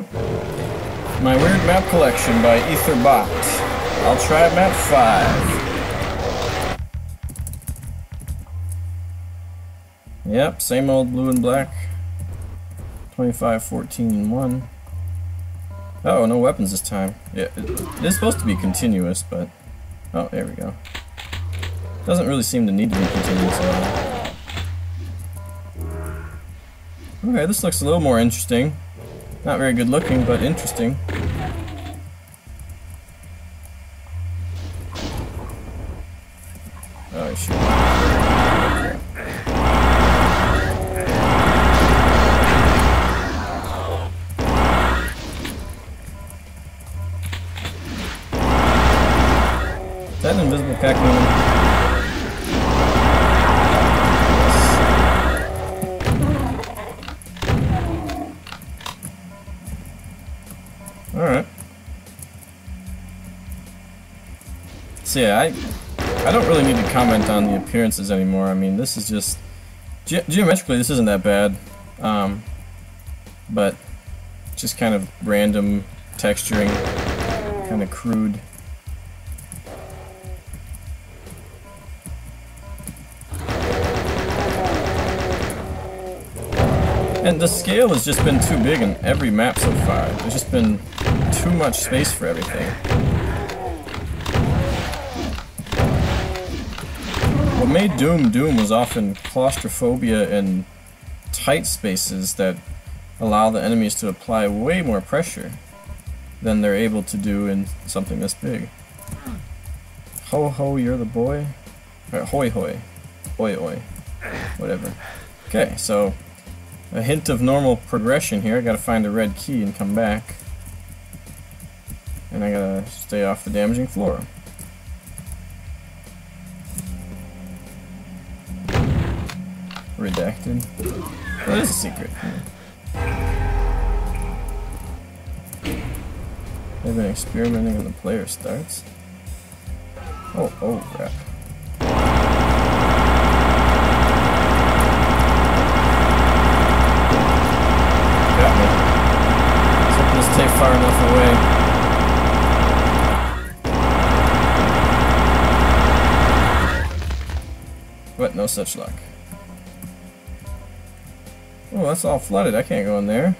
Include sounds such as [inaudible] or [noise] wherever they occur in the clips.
My Weird Map Collection by Etherbot. I'll try map 5. Yep, same old blue and black. 25, 14, and 1. Oh, no weapons this time. Yeah, it, it is supposed to be continuous, but... Oh, there we go. Doesn't really seem to need to be continuous at all. Okay, this looks a little more interesting. Not very good looking, but interesting. Oh, shoot. That invisible Pac-Man? Alright. So yeah, I I don't really need to comment on the appearances anymore. I mean, this is just ge geometrically this isn't that bad, um, but just kind of random texturing, kind of crude. And the scale has just been too big in every map so far. There's just been too much space for everything. What made Doom Doom was often claustrophobia and tight spaces that allow the enemies to apply way more pressure than they're able to do in something this big. Ho ho, you're the boy? Or hoi hoi. Oi oi. Whatever. Okay, so a hint of normal progression here. I gotta find a red key and come back. And I gotta stay off the damaging floor. Redacted. That is a secret. They've been experimenting when the player starts. Oh, oh, crap. No such luck. Oh, that's all flooded. I can't go in there.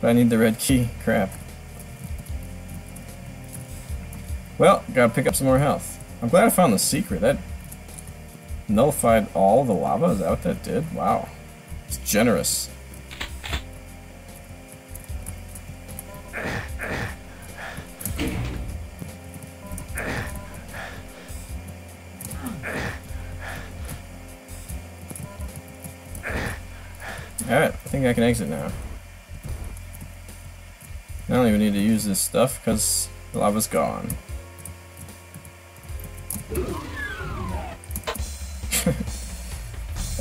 But I need the red key. Crap. Well, gotta pick up some more health. I'm glad I found the secret. That nullified all the lava? Is that what that did? Wow. It's generous. Alright, I think I can exit now. I don't even need to use this stuff because the lava's gone. [laughs]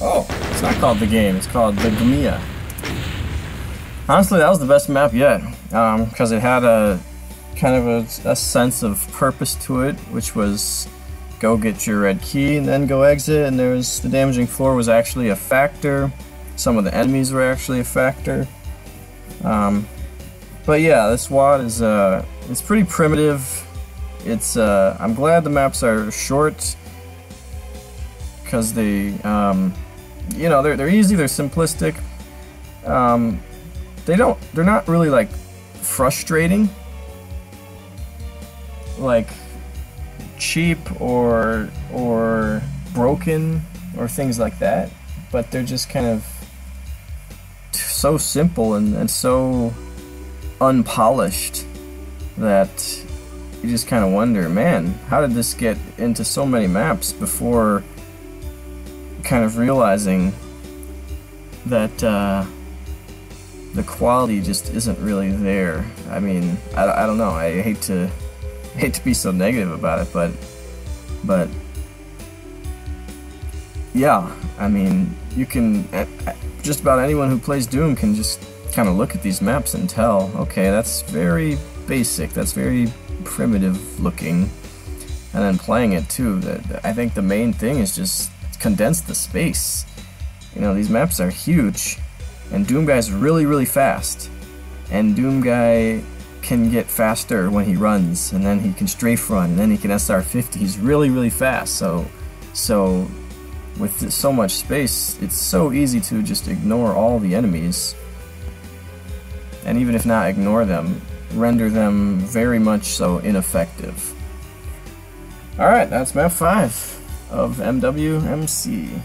oh, it's not called the game, it's called the Gmia. Honestly, that was the best map yet, um, because it had a kind of a, a sense of purpose to it, which was go get your red key and then go exit, and there was the damaging floor was actually a factor. Some of the enemies were actually a factor. Um, but yeah, this WAD is uh, it's pretty primitive. It's uh, I'm glad the maps are short because they um, you know they're they're easy, they're simplistic. Um, they don't they're not really like frustrating like cheap or or broken or things like that but they're just kind of so simple and, and so unpolished that you just kind of wonder man how did this get into so many maps before kind of realizing that uh, the quality just isn't really there. I mean, I, I don't know. I hate to [laughs] hate to be so negative about it, but but yeah, I mean, you can just about anyone who plays Doom can just kind of look at these maps and tell, okay, that's very basic. That's very primitive looking. And then playing it too, I think the main thing is just condense the space. You know, these maps are huge, and Doom Guy's really, really fast. and Doom Guy can get faster when he runs, and then he can strafe run, and then he can SR50. He's really, really fast. So, so with so much space, it's so easy to just ignore all the enemies, and even if not ignore them, render them very much so ineffective. Alright, that's map 5 of MWMC.